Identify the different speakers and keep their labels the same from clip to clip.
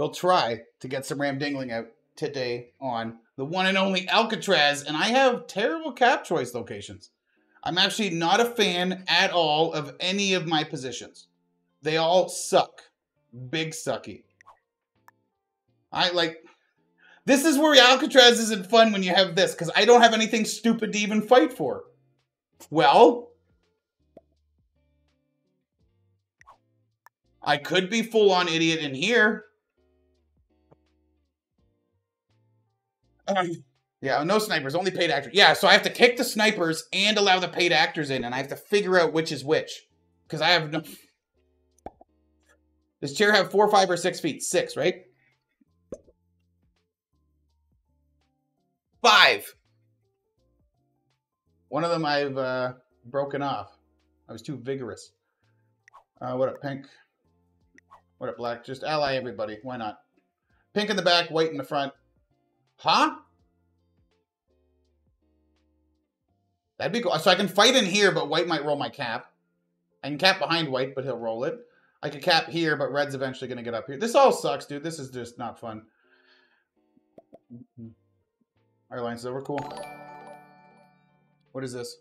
Speaker 1: will try to get some Ram Dingling out today on the one and only Alcatraz, and I have terrible cap choice locations. I'm actually not a fan at all of any of my positions. They all suck. Big sucky. I like this is where Alcatraz isn't fun when you have this, because I don't have anything stupid to even fight for. Well, I could be full on idiot in here. Yeah, no snipers, only paid actors. Yeah, so I have to kick the snipers and allow the paid actors in, and I have to figure out which is which. Because I have no... Does chair have four, five, or six feet? Six, right? Five. One of them I've uh, broken off. I was too vigorous. Uh, what up, pink? What up, black? Just ally everybody. Why not? Pink in the back, white in the front. Huh? That'd be cool. So I can fight in here, but white might roll my cap. I can cap behind white, but he'll roll it. I could cap here, but red's eventually going to get up here. This all sucks, dude. This is just not fun. Our line's is over. Cool. What is this?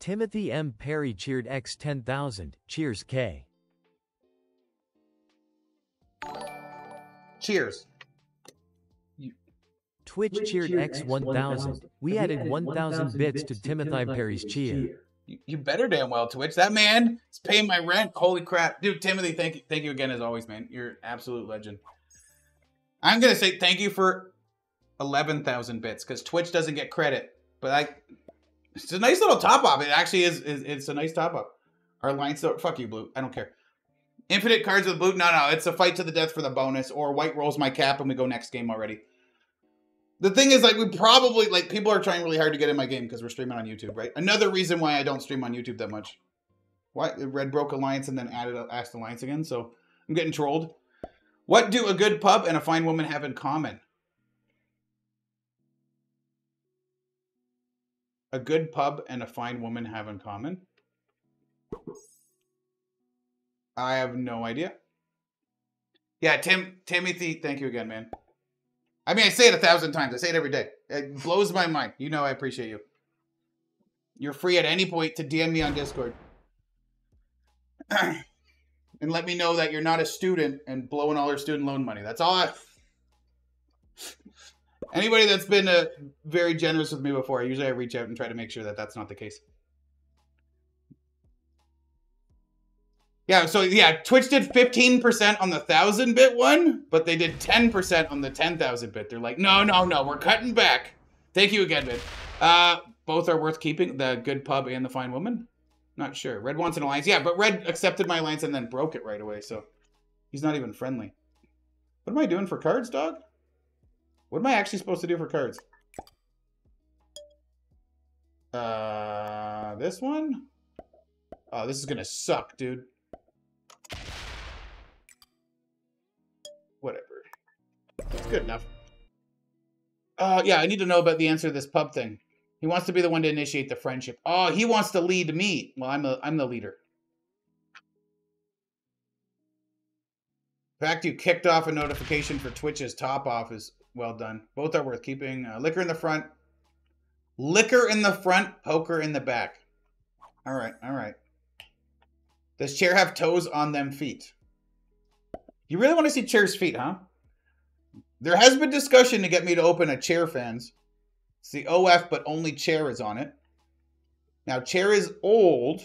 Speaker 2: Timothy M. Perry cheered X 10,000. Cheers, K.
Speaker 1: Cheers.
Speaker 2: Twitch, Twitch cheered X 1000. We added 1,000 bits to Timothy Perry's cheer.
Speaker 1: You, you better damn well, Twitch. That man is paying my rent. Holy crap. Dude, Timothy, thank you, thank you again as always, man. You're an absolute legend. I'm going to say thank you for 11,000 bits because Twitch doesn't get credit. But I, it's a nice little top up. It actually is, is it's a nice top up. Our line still, fuck you, Blue. I don't care. Infinite cards with Blue. No, no, it's a fight to the death for the bonus. Or White rolls my cap and we go next game already. The thing is, like, we probably, like, people are trying really hard to get in my game because we're streaming on YouTube, right? Another reason why I don't stream on YouTube that much. Why? Red broke Alliance and then added uh, Asked Alliance again, so I'm getting trolled. What do a good pub and a fine woman have in common? a good pub and a fine woman have in common? I have no idea. Yeah, Tim Timothy, thank you again, man. I mean, I say it a thousand times. I say it every day. It blows my mind. You know I appreciate you. You're free at any point to DM me on Discord. and let me know that you're not a student and blowing all your student loan money. That's all I Anybody that's been uh, very generous with me before, usually I reach out and try to make sure that that's not the case. Yeah, so yeah, Twitch did 15% on the 1000 bit one, but they did 10% on the 10,000 bit. They're like, no, no, no, we're cutting back. Thank you again, man. Uh, both are worth keeping, the good pub and the fine woman. Not sure. Red wants an alliance. Yeah, but Red accepted my alliance and then broke it right away, so he's not even friendly. What am I doing for cards, dog? What am I actually supposed to do for cards? Uh, this one? Oh, this is gonna suck, dude. Good enough. Uh, yeah, I need to know about the answer to this pub thing. He wants to be the one to initiate the friendship. Oh, he wants to lead me. Well, I'm, a, I'm the leader. The fact you kicked off a notification for Twitch's top off is well done. Both are worth keeping. Uh, liquor in the front. Liquor in the front, poker in the back. All right, all right. Does chair have toes on them feet? You really want to see chair's feet, huh? There has been discussion to get me to open a chair fans. It's the OF, but only chair is on it. Now, chair is old.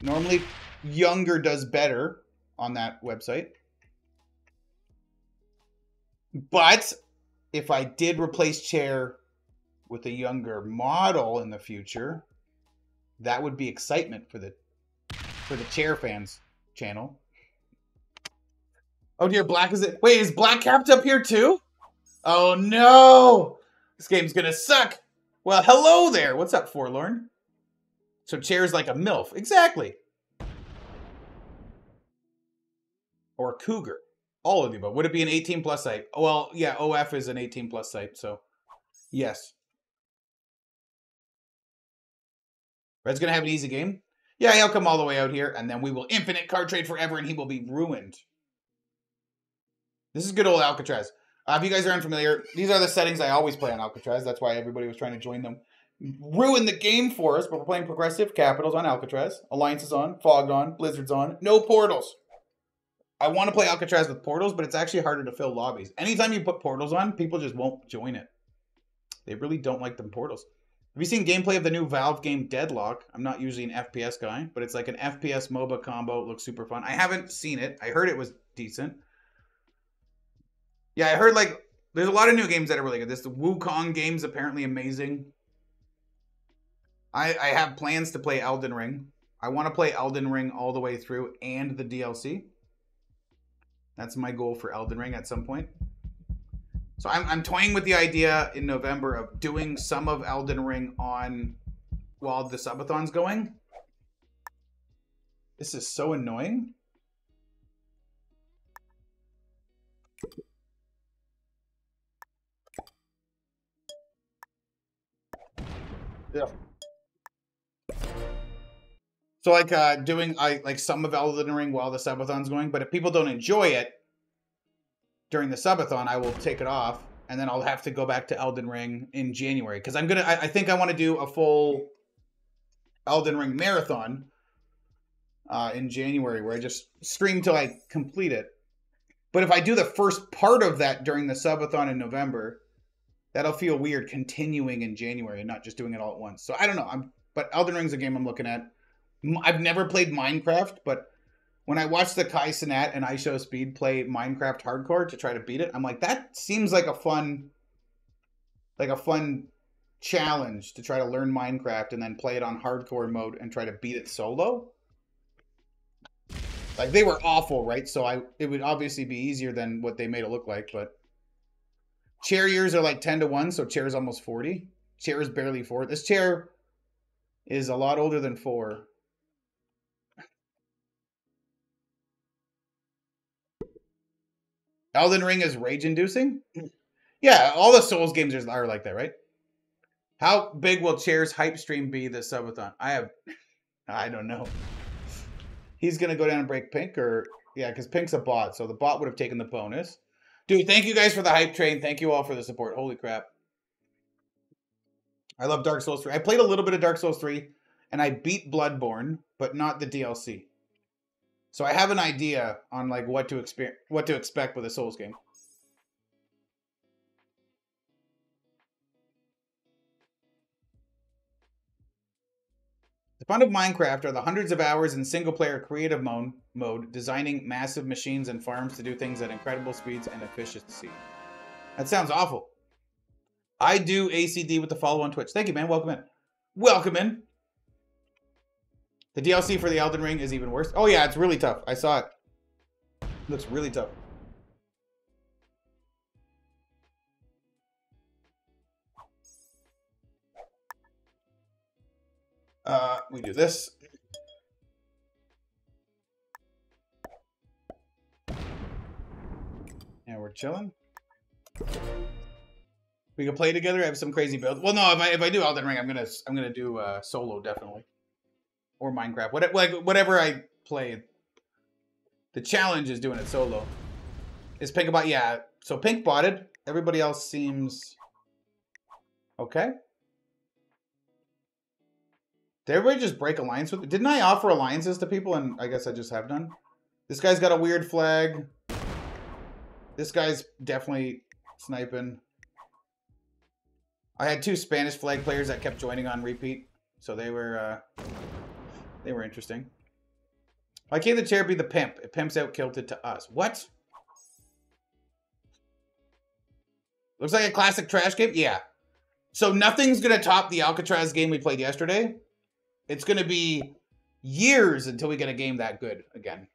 Speaker 1: Normally, younger does better on that website. But if I did replace chair with a younger model in the future, that would be excitement for the for the chair fans channel. Oh dear, black is it? Wait, is black capped up here too? Oh no! This game's gonna suck. Well, hello there. What's up, Forlorn? So chair's like a MILF. Exactly. Or cougar. All of the above. Would it be an 18 plus site? Well, yeah, OF is an 18 plus site, so yes. Red's gonna have an easy game. Yeah, he'll come all the way out here, and then we will infinite card trade forever, and he will be ruined. This is good old Alcatraz. Uh, if you guys are unfamiliar, these are the settings I always play on Alcatraz. That's why everybody was trying to join them. Ruin the game for us, but we're playing progressive capitals on Alcatraz. Alliances on, Fogged on, Blizzard's on. No portals. I want to play Alcatraz with portals, but it's actually harder to fill lobbies. Anytime you put portals on, people just won't join it. They really don't like them portals. Have you seen gameplay of the new Valve game Deadlock? I'm not usually an FPS guy, but it's like an FPS MOBA combo. It looks super fun. I haven't seen it. I heard it was decent. Yeah, I heard like there's a lot of new games that are really good. This the Wukong game's apparently amazing. I I have plans to play Elden Ring. I want to play Elden Ring all the way through and the DLC. That's my goal for Elden Ring at some point. So I'm, I'm toying with the idea in November of doing some of Elden Ring on while the subathon's going. This is so annoying. Yeah. So like uh doing I like some of Elden Ring while the subathon's going, but if people don't enjoy it, during the subathon, I will take it off, and then I'll have to go back to Elden Ring in January because I'm gonna. I, I, think I want to do a full Elden Ring marathon uh, in January where I just stream till I complete it. But if I do the first part of that during the subathon in November, that'll feel weird continuing in January and not just doing it all at once. So I don't know. I'm but Elden Ring's a game I'm looking at. I've never played Minecraft, but when I watched the Kai Cenat and IShowSpeed play Minecraft Hardcore to try to beat it, I'm like, that seems like a fun, like a fun challenge to try to learn Minecraft and then play it on hardcore mode and try to beat it solo. Like they were awful, right? So I it would obviously be easier than what they made it look like, but chair years are like 10 to 1, so chair is almost 40. Chair is barely 4. This chair is a lot older than 4. Elden Ring is rage inducing. Yeah, all the Souls games are like that, right? How big will Chair's hype stream be this subathon? I have, I don't know. He's gonna go down and break Pink, or yeah, because Pink's a bot, so the bot would have taken the bonus. Dude, thank you guys for the hype train. Thank you all for the support. Holy crap! I love Dark Souls 3. I played a little bit of Dark Souls 3, and I beat Bloodborne, but not the DLC. So I have an idea on like what to experience, what to expect with a Souls game. The fun of Minecraft are the hundreds of hours in single-player creative mode, mode, designing massive machines and farms to do things at incredible speeds and efficiency. That sounds awful. I do ACD with the follow on Twitch. Thank you, man. Welcome in. Welcome in. The DLC for the Elden Ring is even worse. Oh yeah, it's really tough. I saw it. it looks really tough. Uh, we do this. Chilling. We can play together. I have some crazy build. Well, no, if I if I do Elden Ring, I'm gonna I'm gonna do uh, solo definitely or Minecraft, whatever, like whatever I play. The challenge is doing it solo. Is Pink about? Yeah. So Pink bought it. Everybody else seems okay. Did everybody just break alliance with? Didn't I offer alliances to people? And I guess I just have done. This guy's got a weird flag. This guy's definitely sniping. I had two Spanish flag players that kept joining on repeat, so they were. Uh, they were interesting. Why can't the chair be the pimp? It pimps out Kylted to us. What? Looks like a classic trash game? Yeah. So nothing's going to top the Alcatraz game we played yesterday. It's going to be years until we get a game that good again.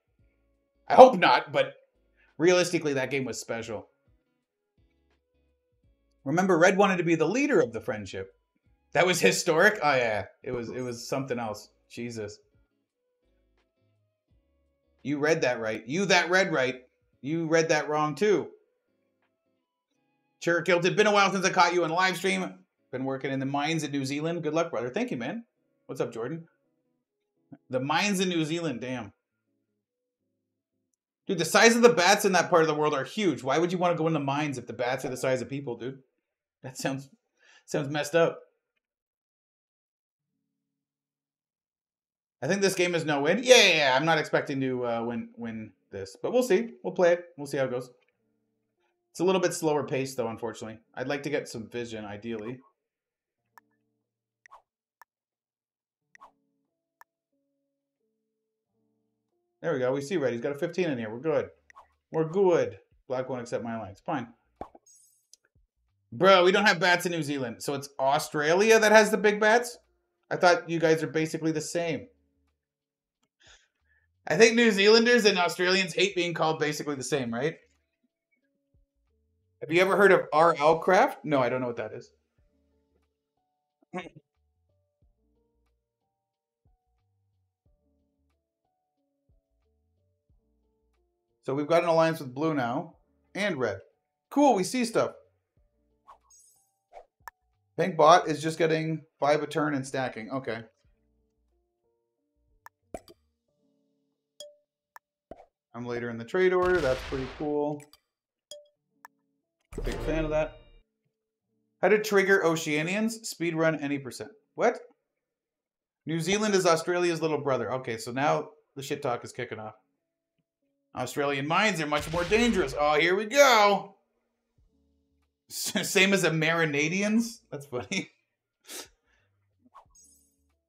Speaker 1: I hope not, but realistically, that game was special. Remember, Red wanted to be the leader of the friendship. That was historic. Oh yeah, it was. It was something else. Jesus. You read that right. You that read right. You read that wrong too. Sure, Kilt. It's been a while since I caught you on live stream. Been working in the mines in New Zealand. Good luck, brother. Thank you, man. What's up, Jordan? The mines in New Zealand. Damn. Dude, the size of the bats in that part of the world are huge. Why would you want to go in the mines if the bats are the size of people, dude? That sounds sounds messed up. I think this game is no win. Yeah, yeah, yeah. I'm not expecting to uh, win win this, but we'll see. We'll play it. We'll see how it goes. It's a little bit slower pace, though. Unfortunately, I'd like to get some vision, ideally. There we go. We see red. He's got a 15 in here. We're good. We're good. Black won't accept my alliance. Fine. Bro, we don't have bats in New Zealand. So it's Australia that has the big bats? I thought you guys are basically the same. I think New Zealanders and Australians hate being called basically the same, right? Have you ever heard of R. Craft? No, I don't know what that is. So we've got an alliance with blue now. And red. Cool, we see stuff. Pink bot is just getting five a turn and stacking. Okay. I'm later in the trade order. That's pretty cool. Big fan of that. How to trigger Oceanians? Speedrun any percent. What? New Zealand is Australia's little brother. Okay, so now the shit talk is kicking off. Australian mines are much more dangerous. Oh, here we go. Same as the Marinadians? That's funny.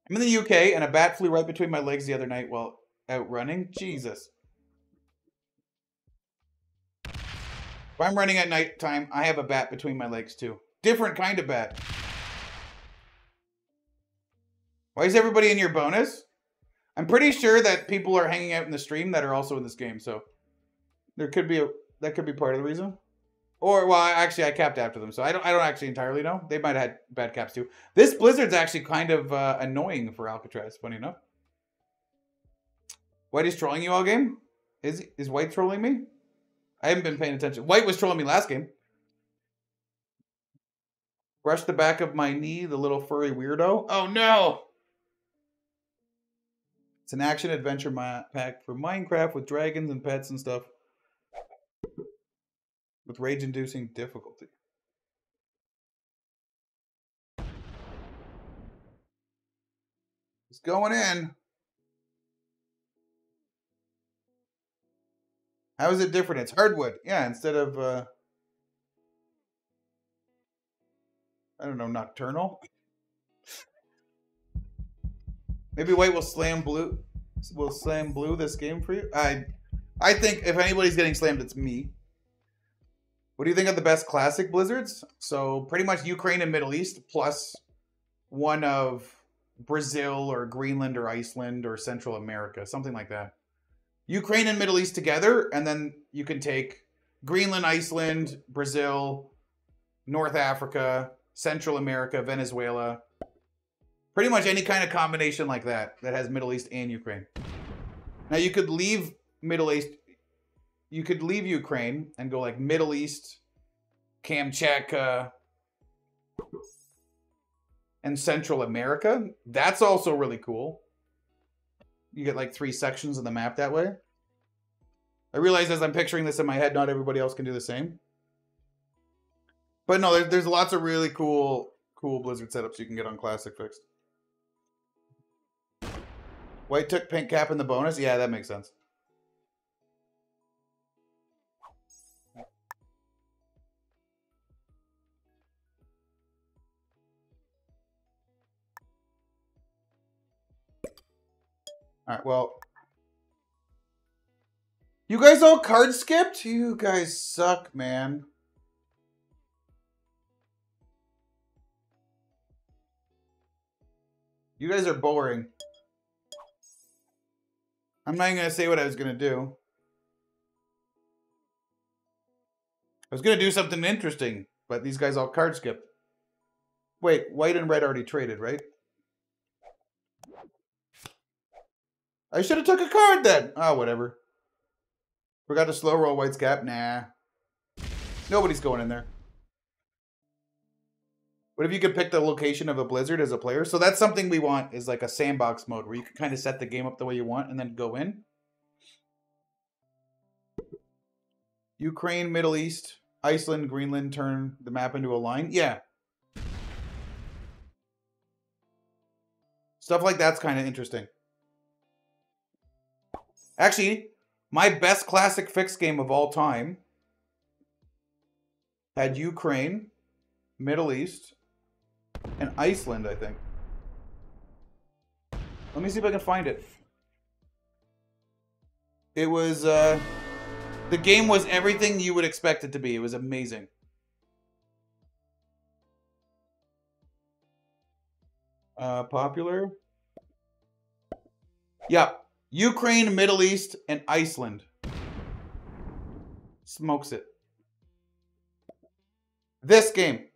Speaker 1: I'm in the UK and a bat flew right between my legs the other night while out running. Jesus. If I'm running at nighttime, I have a bat between my legs too. Different kind of bat. Why is everybody in your bonus? I'm pretty sure that people are hanging out in the stream that are also in this game, so there could be a that could be part of the reason. Or well, actually, I capped after them, so I don't. I don't actually entirely know. They might have had bad caps too. This blizzard's actually kind of uh, annoying for Alcatraz. Funny enough. Whitey's trolling you all game. Is is White trolling me? I haven't been paying attention. White was trolling me last game. Brush the back of my knee, the little furry weirdo. Oh no! It's an action adventure pack for Minecraft with dragons and pets and stuff. With rage inducing difficulty. It's going in. How is it different? It's hardwood. Yeah, instead of, uh, I don't know, nocturnal. Maybe white will slam blue. Will slam blue this game for you? I, I think if anybody's getting slammed, it's me. What do you think of the best classic blizzards? So pretty much Ukraine and Middle East plus one of Brazil or Greenland or Iceland or Central America, something like that. Ukraine and Middle East together, and then you can take Greenland, Iceland, Brazil, North Africa, Central America, Venezuela, Pretty much any kind of combination like that that has Middle East and Ukraine. Now you could leave Middle East, you could leave Ukraine and go like Middle East, Kamchatka, and Central America. That's also really cool. You get like three sections of the map that way. I realize as I'm picturing this in my head, not everybody else can do the same. But no, there's, lots of really cool, cool Blizzard setups you can get on Classic Fixed. White took pink cap in the bonus? Yeah, that makes sense. Alright, well. You guys all card skipped? You guys suck, man. You guys are boring. I'm not even going to say what I was going to do. I was going to do something interesting, but these guys all card skipped. Wait, white and red already traded, right? I should have took a card then. Oh, whatever. Forgot to slow roll white's cap. Nah. Nobody's going in there. What if you could pick the location of a blizzard as a player? So that's something we want is like a sandbox mode where you can kind of set the game up the way you want and then go in. Ukraine, Middle East, Iceland, Greenland turn the map into a line. Yeah. Stuff like that's kind of interesting. Actually, my best classic fix game of all time had Ukraine, Middle East, and Iceland, I think. Let me see if I can find it. It was, uh, the game was everything you would expect it to be. It was amazing. Uh, popular. Yeah. Ukraine, Middle East, and Iceland. Smokes it. This game.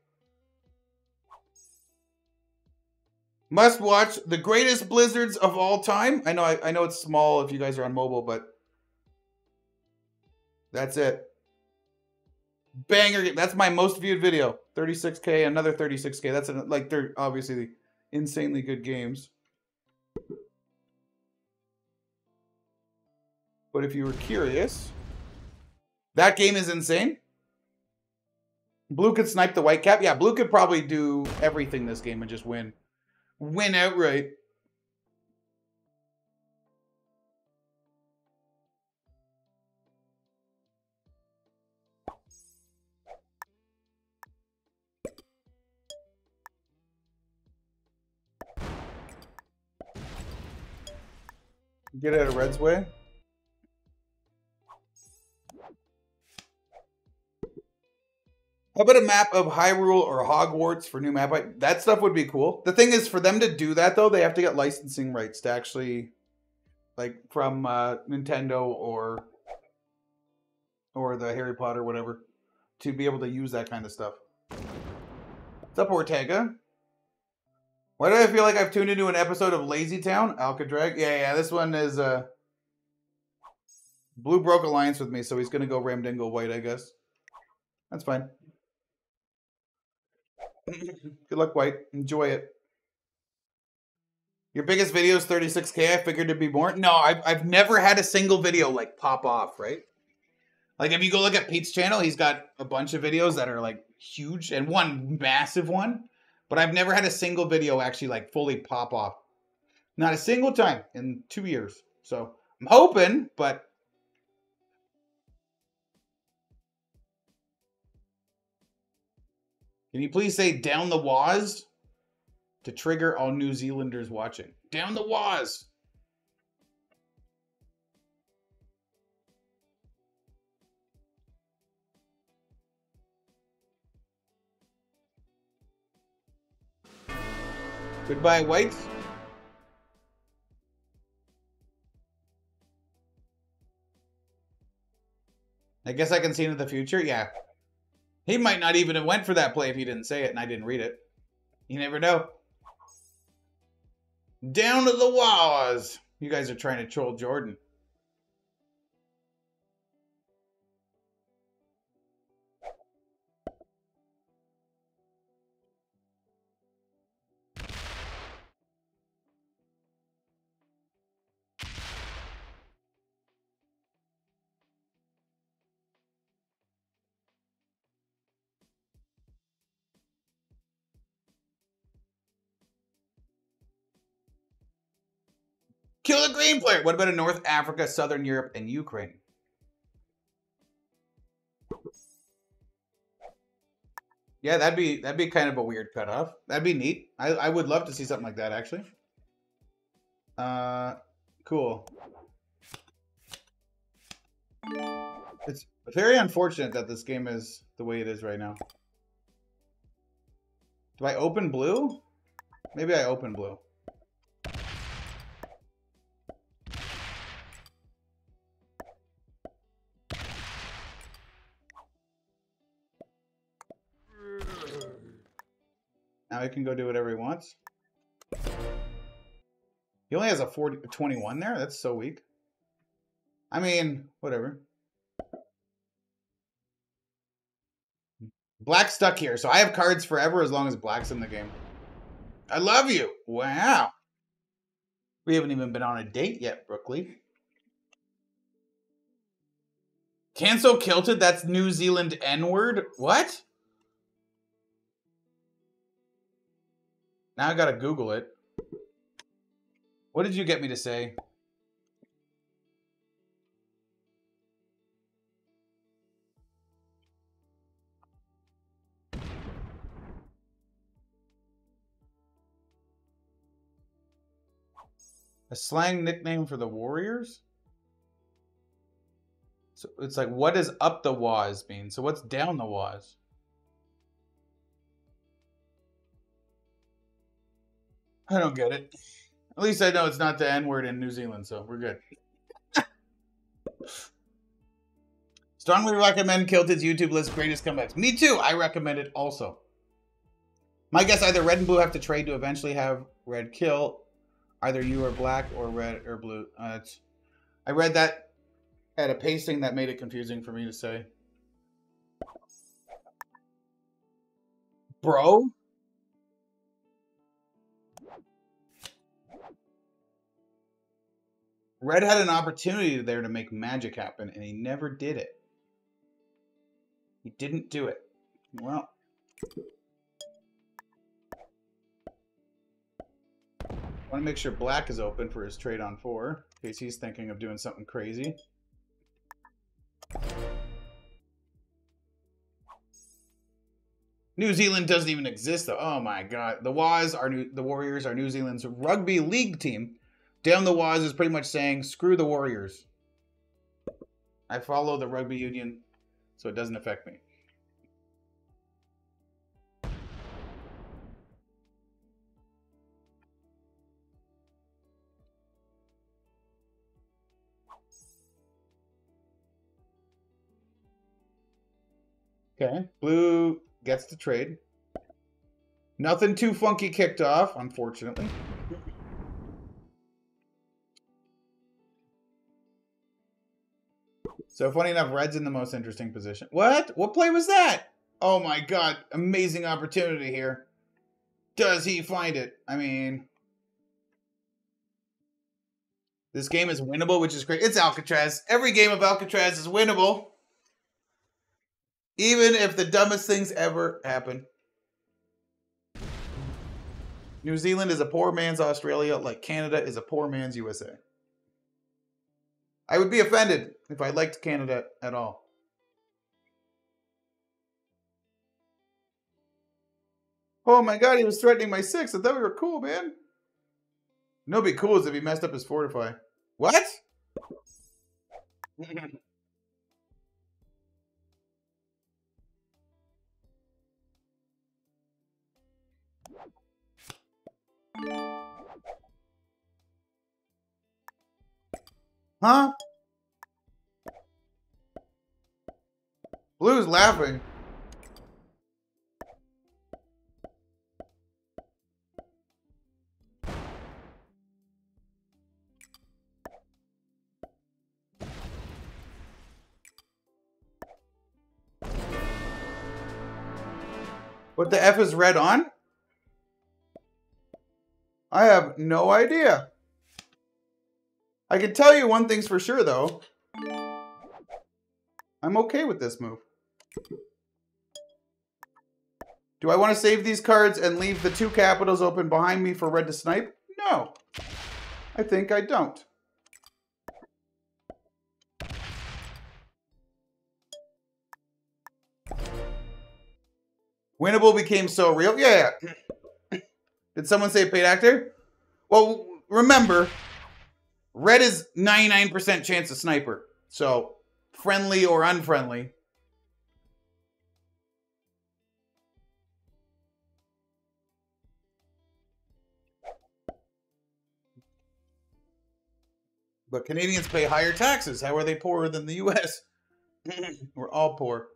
Speaker 1: Must watch the greatest blizzards of all time. I know I, I know it's small if you guys are on mobile, but that's it. Banger. That's my most viewed video. 36k, another 36k. That's an, like they're obviously insanely good games. But if you were curious, that game is insane. Blue could snipe the white cap. Yeah, Blue could probably do everything this game and just win. Win outright. Get out of Red's way. How about a map of Hyrule or Hogwarts for new map? That stuff would be cool. The thing is, for them to do that though, they have to get licensing rights to actually, like, from uh, Nintendo or or the Harry Potter, whatever, to be able to use that kind of stuff. What's up, Ortega? Why do I feel like I've tuned into an episode of LazyTown? Alcadrag? Yeah, yeah, this one is uh Blue broke alliance with me, so he's gonna go Ramdingle White, I guess. That's fine. Good luck, White. Enjoy it. Your biggest video is 36k. I figured it'd be more. No, I've, I've never had a single video like pop off, right? Like if you go look at Pete's channel, he's got a bunch of videos that are like huge and one massive one. But I've never had a single video actually like fully pop off. Not a single time in two years. So I'm hoping, but Can you please say down the Waz to trigger all New Zealanders watching? Down the Waz. Goodbye, whites. I guess I can see into the future. Yeah. He might not even have went for that play if he didn't say it and I didn't read it. You never know. Down to the Waz. You guys are trying to troll Jordan. Player. What about in North Africa, Southern Europe, and Ukraine? Yeah, that'd be that'd be kind of a weird cutoff. That'd be neat. I, I would love to see something like that actually. Uh, cool. It's very unfortunate that this game is the way it is right now. Do I open blue? Maybe I open blue. He can go do whatever he wants. He only has a 40, 21 there? That's so weak. I mean, whatever. Black stuck here, so I have cards forever as long as Black's in the game. I love you. Wow. We haven't even been on a date yet, Brooklyn. Cancel Kylted? That's New Zealand N-word? What? Now I gotta Google it. What did you get me to say? A slang nickname for the Warriors? So it's like, what does up the waz mean? So what's down the waz? I don't get it. At least I know it's not the N word in New Zealand, so we're good. Strongly recommend Kylted's YouTube list greatest comebacks. Me too. I recommend it also. My guess either red and blue have to trade to eventually have red kill. Either you are black or red or blue. Uh, I read that at a pacing that made it confusing for me to say. Bro? Red had an opportunity there to make magic happen, and he never did it. He didn't do it. Well. I want to make sure black is open for his trade on four, in case he's thinking of doing something crazy. New Zealand doesn't even exist though. Oh my god. The Waz are new the Warriors are New Zealand's rugby league team. Down the Waz is pretty much saying screw the Warriors. I follow the rugby union, so it doesn't affect me. Okay. Blue gets the trade. Nothing too funky kicked off, unfortunately. So funny enough, red's in the most interesting position. What? What play was that? Oh my god, amazing opportunity here. Does he find it? I mean, this game is winnable, which is great. It's Alcatraz. Every game of Alcatraz is winnable. Even if the dumbest things ever happen. New Zealand is a poor man's Australia, like Canada is a poor man's USA. I would be offended if I liked Canada at all. Oh my god, he was threatening my six. I thought we were cool, man. No, be cool is if he messed up his fortify. What? Huh? Blue's laughing. What the F is red on? I have no idea. I can tell you one thing's for sure, though. I'm okay with this move. Do I want to save these cards and leave the two capitals open behind me for red to snipe? No. I think I don't. Winnable became so real. Yeah. Did someone say paid actor? Well, remember, red is 99% chance of sniper. So, friendly or unfriendly. But Canadians pay higher taxes. How are they poorer than the US? We're all poor.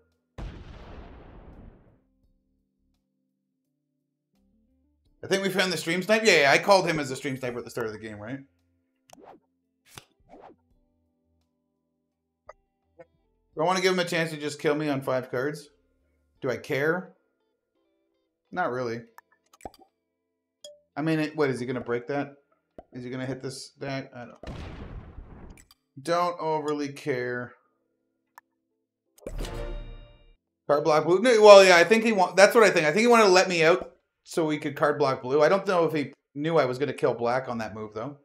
Speaker 1: I think we found the stream sniper. Yeah, yeah, I called him as a stream sniper at the start of the game, right? Do I want to give him a chance to just kill me on five cards? Do I care? Not really. I mean, what, is he going to break that? Is he going to hit this deck? I don't Don't overly care. Card block blue. No, well, yeah, I think he want. That's what I think. I think he wanted to let me out so we could card block blue. I don't know if he knew I was going to kill black on that move though.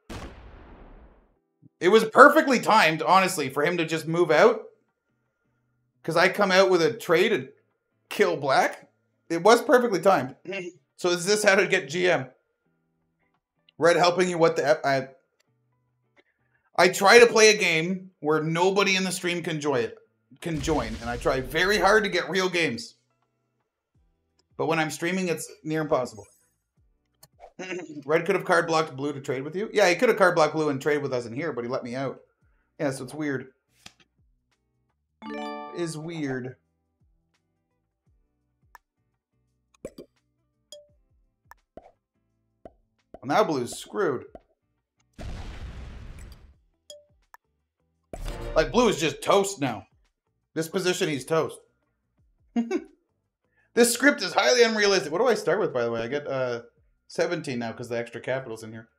Speaker 1: It was perfectly timed, honestly, for him to just move out. Because I come out with a trade and kill black. It was perfectly timed. so is this how to get GM? Red helping you what the F I I try to play a game where nobody in the stream can join it can join, and I try very hard to get real games. But when I'm streaming, it's near impossible. Red could have card blocked blue to trade with you. Yeah, he could have card blocked blue and trade with us in here, but he let me out. Yeah, so it's weird. Is weird. Well, now blue's screwed. Like, blue is just toast now. This position, he's toast. this script is highly unrealistic. What do I start with, by the way? I get uh, 17 now because the extra capital's in here.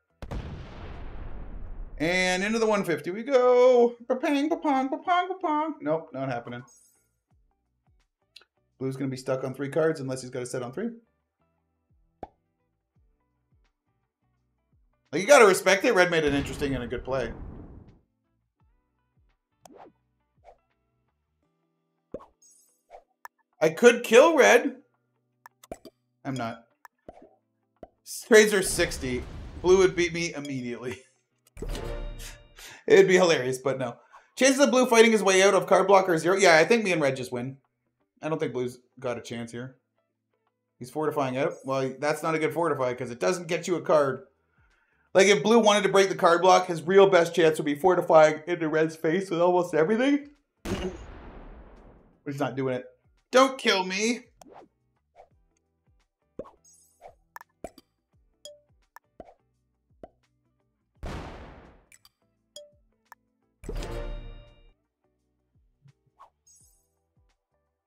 Speaker 1: And into the 150 we go. Ba-pang, ba-pong, ba-pong, ba-pong. Nope, not happening. Blue's going to be stuck on three cards unless he's got a set on three. Like, you got to respect it. Red made an interesting and a good play. I could kill red. I'm not. Trades are 60. Blue would beat me immediately. It'd be hilarious, but no. Chances of blue fighting his way out of card blocker zero. Yeah, I think me and red just win. I don't think blue's got a chance here. He's fortifying out. Well, that's not a good fortify because it doesn't get you a card. Like if blue wanted to break the card block, his real best chance would be fortifying into red's face with almost everything. but he's not doing it. Don't kill me.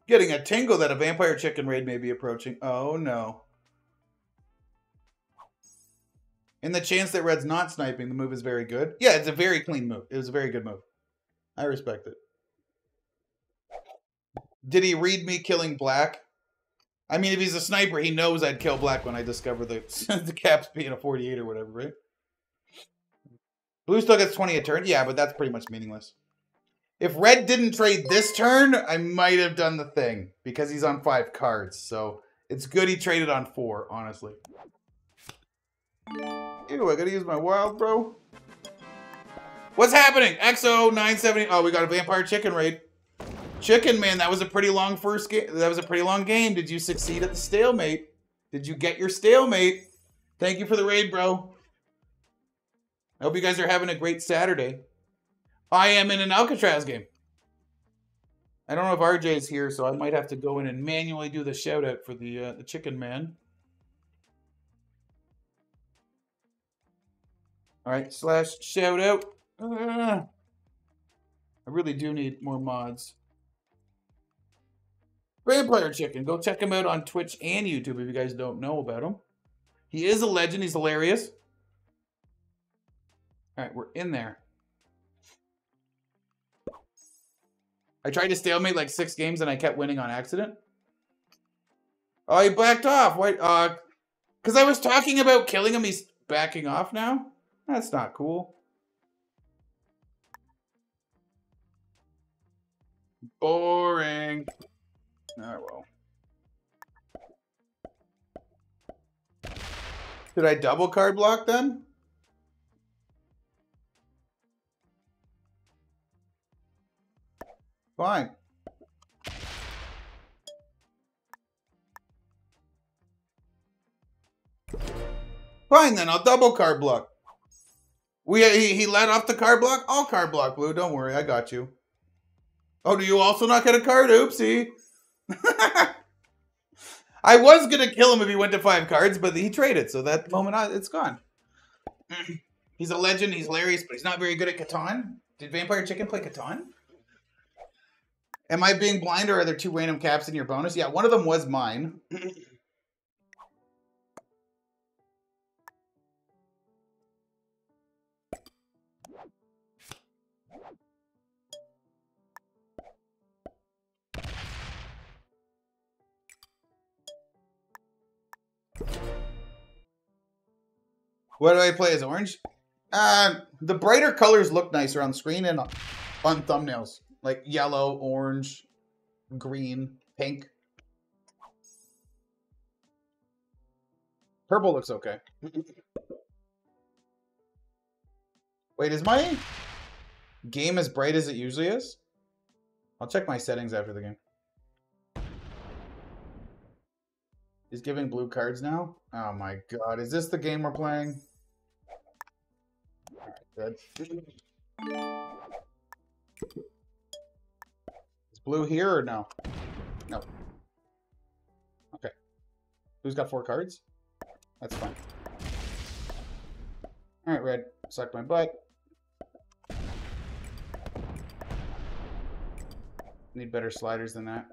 Speaker 1: Getting a tingle that a vampire chicken raid may be approaching. Oh no. In the chance that Red's not sniping, the move is very good. Yeah, it's a very clean move. It was a very good move. I respect it. Did he read me killing black? I mean, if he's a sniper, he knows I'd kill black when I discover the the caps being a 48 or whatever, right? Blue still gets 20 a turn. Yeah, but that's pretty much meaningless. If red didn't trade this turn, I might have done the thing because he's on five cards. So it's good he traded on four, honestly. Ew, I gotta use my wild, bro. What's happening? XO 970. Oh, we got a vampire chicken raid. Chicken man, that was a pretty long first game. That was a pretty long game. Did you succeed at the stalemate? Did you get your stalemate? Thank you for the raid, bro. I hope you guys are having a great Saturday. I am in an Alcatraz game. I don't know if RJ is here, so I might have to go in and manually do the shout out for the uh, the chicken man. All right, slash shout out. Uh, I really do need more mods. Vampire Chicken. Go check him out on Twitch and YouTube if you guys don't know about him. He is a legend. He's hilarious. All right, we're in there. I tried to stalemate like six games and I kept winning on accident. Oh, he backed off. Why? Uh, because I was talking about killing him. He's backing off now. That's not cool. Boring. Oh, well. Did I double card block then? Fine. Fine then, I'll double card block. We he, he let off the card block? I'll card block, Blue. Don't worry, I got you. Oh, do you also not get a card? Oopsie. I was gonna kill him if he went to five cards, but he traded, so that moment it's gone. he's a legend. He's hilarious, but he's not very good at Catan. Did Vampire Chicken play Catan? Am I being blind or are there two random caps in your bonus? Yeah, one of them was mine. what do I play as orange? Uh, the brighter colors look nicer on screen and on thumbnails. Like yellow, orange, green, pink. Purple looks okay. Wait, is my game as bright as it usually is? I'll check my settings after the game. He's giving blue cards now? Oh my god, is this the game we're playing? Alright, good. Blue here or no? No. Okay. Who's got four cards? That's fine. Alright, red. Suck my butt. Need better sliders than that.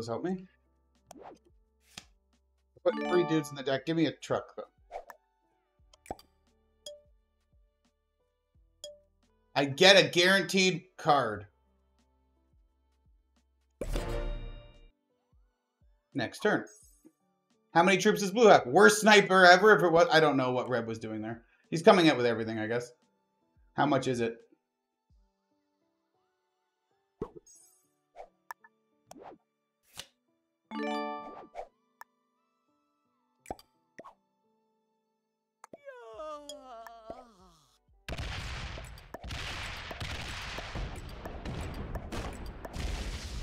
Speaker 1: Those help me. Put three dudes in the deck. Give me a truck, though. I get a guaranteed card. Next turn. How many troops does blue have? Worst sniper ever if it was. I don't know what red was doing there. He's coming out with everything, I guess. How much is it?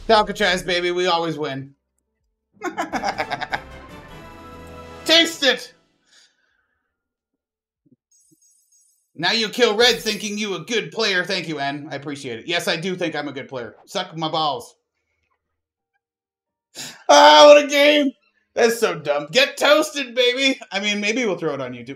Speaker 1: Alcatraz, baby, we always win. Taste it! Now you kill red thinking you a good player. Thank you, N. I appreciate it. Yes, I do think I'm a good player. Suck my balls. Ah, what a game! That's so dumb. Get toasted, baby! I mean, maybe we'll throw it on YouTube.